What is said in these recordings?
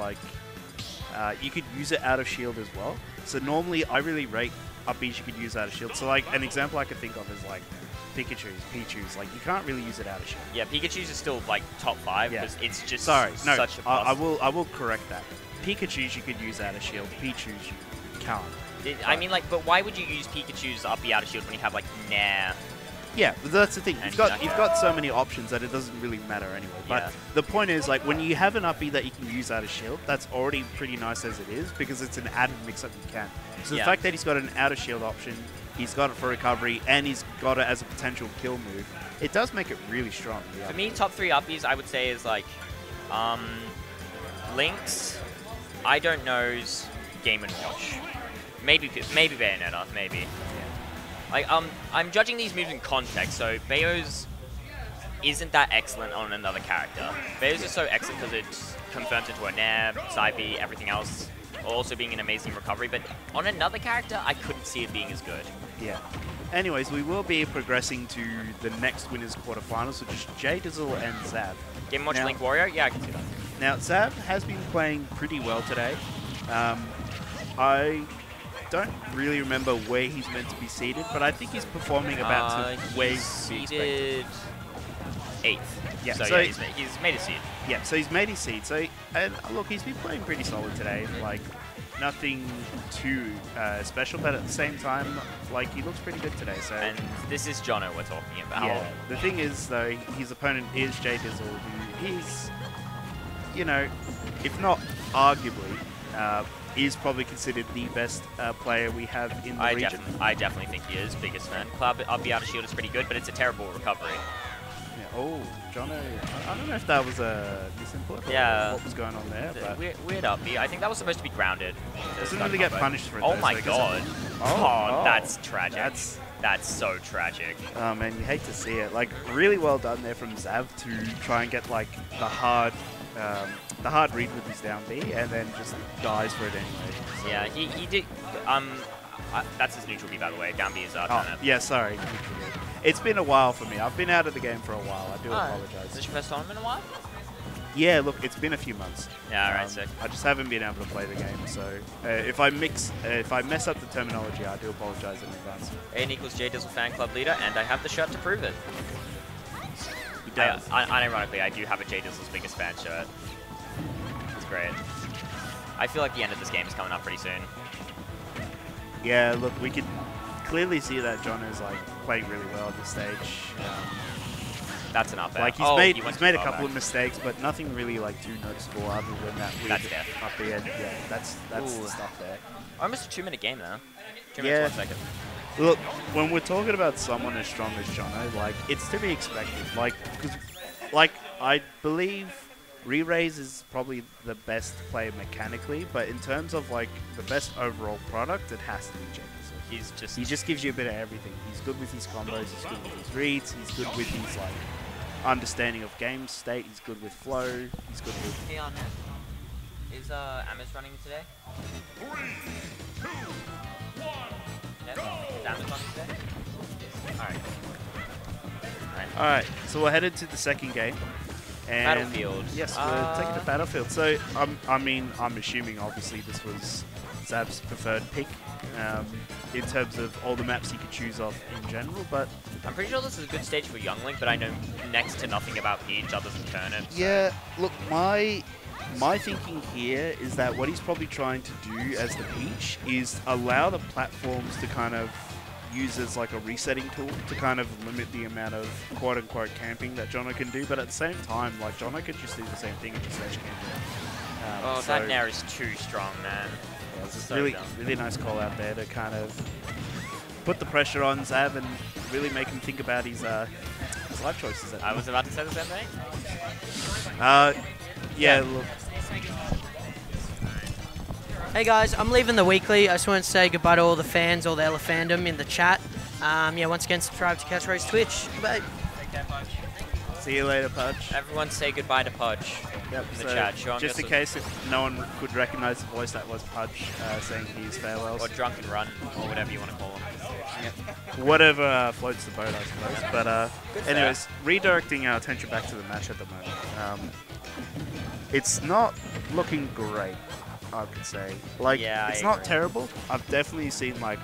like uh, you could use it out of shield as well. So normally I really rate upbeats you could use out of shield. So like an example I could think of is like Pikachu's, Pichu's. Like you can't really use it out of shield. Yeah, Pikachu's is still like top five Yeah. because it's just Sorry, no, such a I, I will I will correct that. Pikachu's you could use out of shield. Pichu's you can't. It- I mean, like, but why would you use Pikachu's uppy out of shield when you have like Nair? Yeah, but that's the thing. You've got you've got so many options that it doesn't really matter anyway. But Yeah. the point is, like, when you have an uppy that you can use out of shield, that's already pretty nice as it is because it's an added mix-up you can. So the Yeah. fact that he's got an out of shield option, he's got it for recovery, and he's got it as a potential kill move, it does make it really strong. Yeah. For me, top three uppies, I would say is like, um, Link's, I don't knows, Game and Watch, maybe maybe Bayonetta, maybe. Like um, I'm judging these moves in context. So Bayo's isn't that excellent on another character. Bayo's is so excellent because it confirms into a Nair, side B, everything else, also being an amazing recovery. But on another character, I couldn't see it being as good. Yeah. Anyways, we will be progressing to the next winners quarterfinals, which is Jdizzle and Xav. Game Watch Now- Link Warrior, yeah, I can see that. Now, Xav has been playing pretty well today. Um, I don't really remember where he's meant to be seated, but I think he's performing about Uh, to where he's he's eighth. Yeah, so, so yeah, he's, ma- he's made a seed. Yeah, so he's made his seed. So, and uh, look, he's been playing pretty solid today. Like, nothing too uh, special, but at the same time, like, he looks pretty good today. So, And this is Jono we're talking about. yeah. The thing is, though, his opponent is Jdizzle, who is, you know, if not arguably, uh, is probably considered the best uh, player we have in the I, region. definitely, I definitely think he is. Biggest fan. Cloud up the outer shield is pretty good, but it's a terrible recovery. Yeah. Oh, Jono. I- don't know if that was a misinput or Yeah. what was going on there, The but Weird, weird up B. I think that was supposed to be grounded. doesn't really get punished for it. Oh though, my so god. Oh, oh, that's tragic. that's- That's so tragic. Oh man, you hate to see it. Like really well done there from Xav to try and get like the hard, um, the hard read with his down B, and then just dies for it anyway. So- Yeah, he, he did. Um, uh, that's his neutral B, by the way. Down B is uh, Oh, yeah, sorry. It's been a while for me. I've been out of the game for a while. I do Oh, apologize. Is this your first tournament in a while? Yeah, look, it's been a few months. Yeah, alright, Um, sick. I just haven't been able to play the game, so uh, if I mix, uh, if I mess up the terminology, I do apologize in advance. Aiden equals Jdizzle fan club leader, and I have the shirt to prove it. He I, does. I, unironically, I do have a Jdizzle's biggest fan shirt. Great. I feel like the end of this game is coming up pretty soon. Yeah, look, we can clearly see that John is like playing really well at this stage. Um, That's an up air. Like he's oh, made he he's made a couple back. of mistakes, but nothing really like too noticeable other than that weird That's death. up the end. Yeah, that's that's Ooh. the stuff there. Almost a two minute game though. Two Yeah. minutes, one second. Look, when we're talking about someone as strong as Jono, like it's to be expected. Like, cause, like I believe Re-Raise is probably the best player mechanically, but in terms of like the best overall product, it has to be Jameson. He's just. He just gives you a bit of everything. He's good with his combos. He's good with his reads. He's good with his like understanding of game state. He's good with flow. He's good with Hey on Is uh Amos running today? Yes. Is Amos running today? Alright. Alright. All right, so we're headed to the second game. And Battlefield. Yes, we're Uh, taking the battlefield. So um, I mean, I'm assuming obviously this was Xav's preferred pick um, in terms of all the maps he could choose off in general. But I'm pretty sure this is a good stage for Young Link, but I know next to nothing about Peach other than Turnip. so- yeah, look, my my thinking here is that what he's probably trying to do as the Peach is allow the platforms to kind of use as like a resetting tool to kind of limit the amount of quote unquote camping that Jono can do. But at the same time, like Jono could just do the same thing and just edge camp. Um, Oh, so- that Nair is too strong, man. Yeah, it's a So really, dumb. really nice call out there to kind of put the pressure on Xav and really make him think about his, uh, his life choices. I was about to say the same thing. Uh, yeah, Yeah. look, Hey guys, I'm leaving the weekly. I just want to say goodbye to all the fans, all the Ella fandom in the chat. Um, yeah, once again, subscribe to Catchphrase Twitch. Goodbye. see you later, Pudge. Everyone say goodbye to Pudge. Yep, in the so chat, show just in case if no one could recognize the voice, that was Pudge uh, saying his farewells. Or Drunken Run, or whatever you want to call him. Whatever uh, floats the boat, I suppose. But uh, anyways, redirecting our attention back to the match at the moment. Um, it's not looking great, I could say. Like, Yeah, I it's not agree. terrible. I've definitely seen like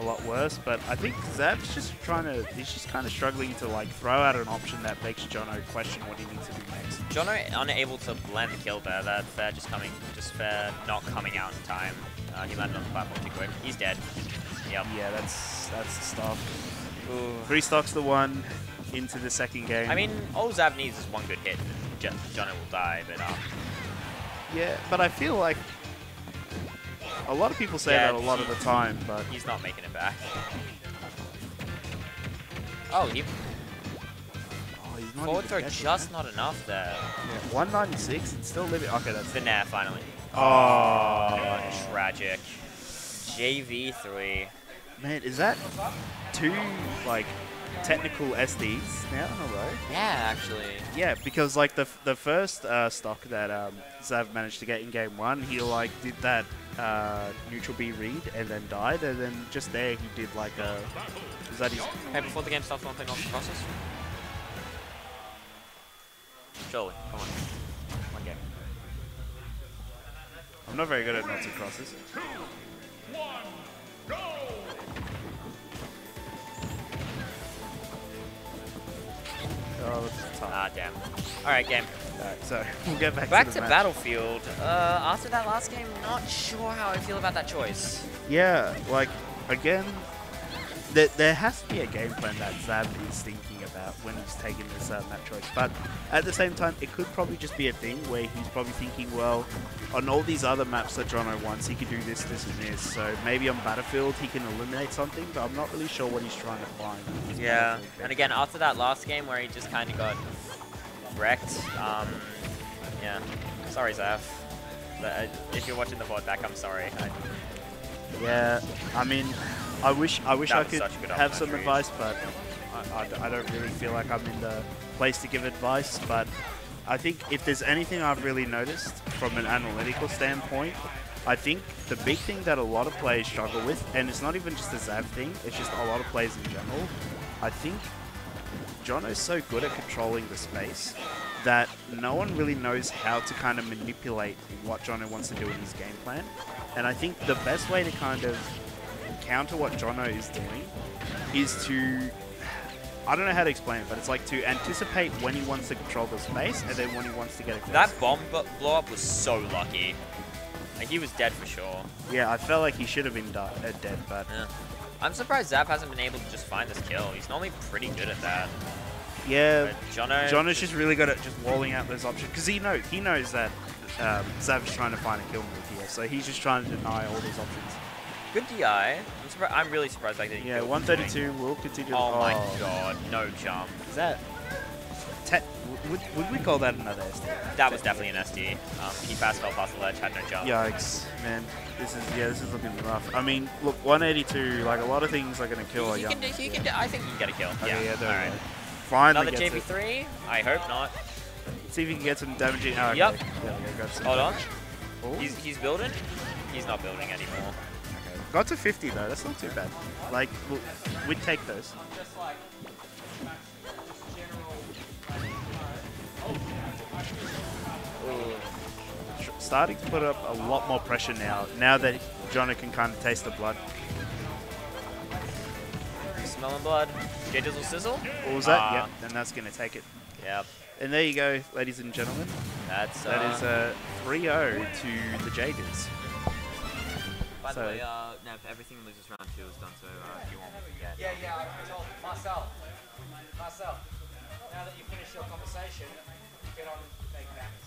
a lot worse, but I think Xav's just trying to. He's just kind of struggling to like throw out an option that makes Jono question what he needs to do next. Jono unable to land the kill there. That fair just coming, just fair not coming out in time. Uh, he landed on the platform too quick. He's dead. Yep. Yeah, that's that's the stuff. Ooh. Three stocks the one into the second game. I mean, all Xav needs is one good hit. Jo- Jono will die, but um, yeah, but I feel like a lot of people say Yeah, that a lot of the time, but he's not making it back. Oh, he oh, he's not forward throw just it. not enough there. Yeah, 196. It's still living. Okay, that's The nair finally. Oh, Tragic. JV3. man, is that two like technical SDs now in a row? Yeah, actually. Yeah, because like the the first uh, stock that um, Xav managed to get in game one, he like did that uh, neutral B read and then died, and then just there he did like a. Is that his? Hey, before the game starts, want to play North Crosses? Surely, come on. One game. I'm not very good at knots and crosses. Oh, that's tough. Ah, damn. Alright, game. Alright, so we'll get back, Back to, to. Battlefield. Uh, after that last game, not sure how I feel about that choice. Yeah, like again, there, there has to be a game plan that Xav is thinking about when he's taking this uh, map choice. But at the same time, it could probably just be a thing where he's probably thinking, well, on all these other maps that Jono wants, he could do this, this, and this. So maybe on Battlefield he can eliminate something, but I'm not really sure what he's trying to find. Yeah, and again, after that last game where he just kind of got wrecked, um, yeah. Sorry. But, uh, if you're watching the VOD back, I'm sorry. I, Yeah, I mean, I wish I wish I could such a good have some advice, but I don't really feel like I'm in the place to give advice. But I think if there's anything I've really noticed from an analytical standpoint, I think the big thing that a lot of players struggle with, and it's not even just a Xav thing, it's just a lot of players in general. I think Jono's so good at controlling the space that no one really knows how to kind of manipulate what Jono wants to do in his game plan. And I think the best way to kind of counter what Jono is doing is to I don't know how to explain it, but it's like to anticipate when he wants to control the space and then when he wants to get it. that bomb blow up was so lucky. Like, he was dead for sure. yeah, I felt like he should have been uh, dead, but Yeah. I'm surprised Xav hasn't been able to just find this kill. He's normally pretty good at that. yeah, But Jono, Jono's just really good at just walling out those options because he knows he knows that um, Xav's trying to find a kill move here, so he's just trying to deny all these options. good DI. I'm, surpri- I'm really surprised I didn't Yeah, 132 will continue. Oh, my god, no jump. Is that? Te- would, would we call that another SD? That was definitely an SD. Um, he fast fell past the ledge, had no jump. Yikes, man. This is yeah, this is looking rough. I mean, look, 182. Like a lot of things are gonna kill a He young. can, do, he can do, I think he can get a kill. Okay, yeah, yeah, there all we right. go. Finally Another gets it. JV3? I hope not. See if he can get some damaging. Oh, okay. Yep. Yeah, yeah, got some Hold on. damage. Oh, He's, he's building? He's not building anymore. okay. Got to 50 though. That's not too bad. Like we'll, we'd take those. Starting to put up a lot more pressure now. Now that Jono can kind of taste the blood. Smelling blood. Jdizzle Sizzle? What was that? Ah. yep. And that's gonna take it. Yep. And there you go, ladies and gentlemen. That's, That uh, is a 3-0 to the Jaders. By so- the way, uh, now if everything loses round two is done, so uh, if you want, we can get. Yeah, yeah, I told Marcel. Marcel, now that you finished your conversation, get on making that.